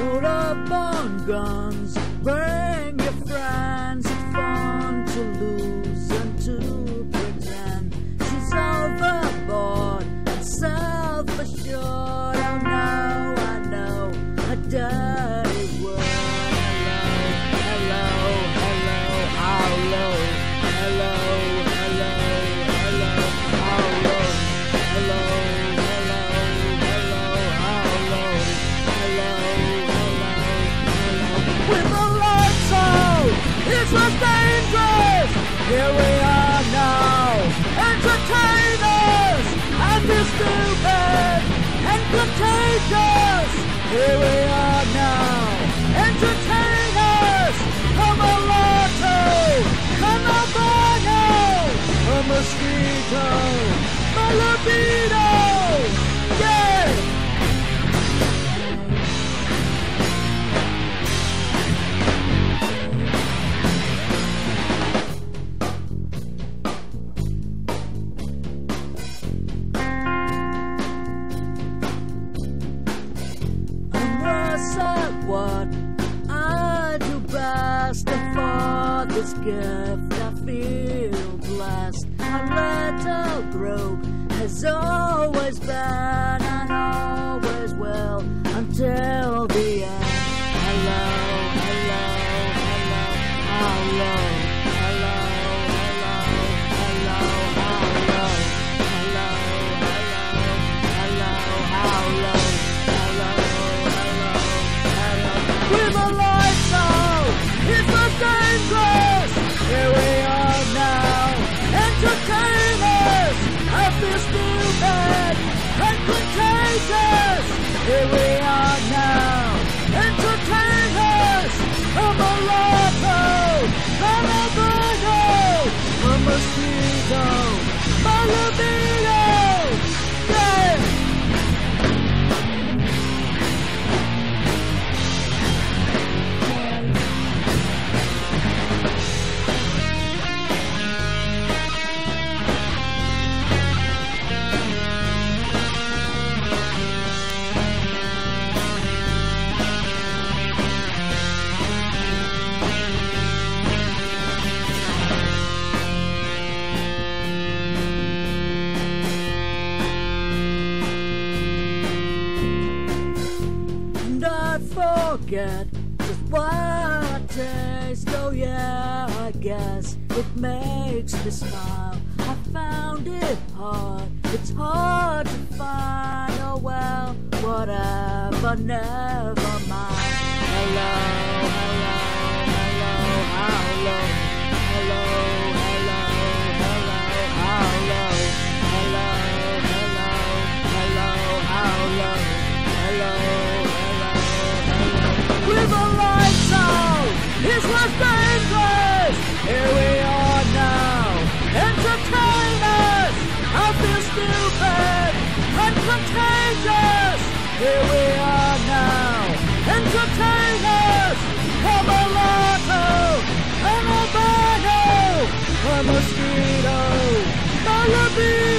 load up on guns. dangerous! Here we are now, entertainers! And be stupid! And contagious! Here we are now, entertainers! Come Latte, come a Albano, a mosquito, a libido! this gift, I feel blessed. Our little group has always been. forget just what taste. Oh yeah, I guess it makes me smile. I found it hard. It's hard to find. Oh well, whatever, never mind. Hello. mosquito. I love you.